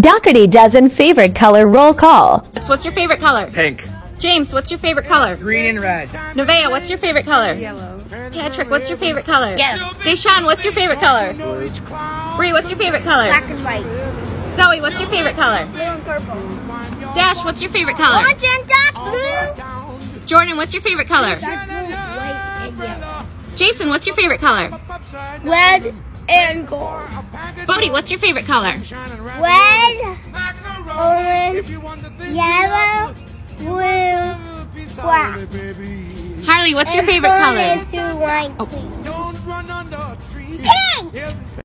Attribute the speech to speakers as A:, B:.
A: Dougherty Dozen favorite color roll call.
B: What's your favorite color?
C: Pink.
B: James, what's your favorite color?
C: Green and red.
B: Nevaeh, what's your favorite color? Yellow. Patrick, what's your favorite color? Yes. Deshaun, what's your favorite color? Bree, what's your favorite color?
D: Black and white.
B: Zoe, what's your favorite color?
D: Blue and purple.
B: Dash, what's your favorite color?
D: Orange and dark blue.
B: Jordan, what's your favorite color?
D: Dark blue, white and yellow.
B: Jason, what's your favorite color?
D: Red and gold.
B: Bodie, what's your favorite color?
D: Red, orange, yellow, blue, black.
B: Harley, what's your favorite color?
D: into white,
B: Oh.
D: please.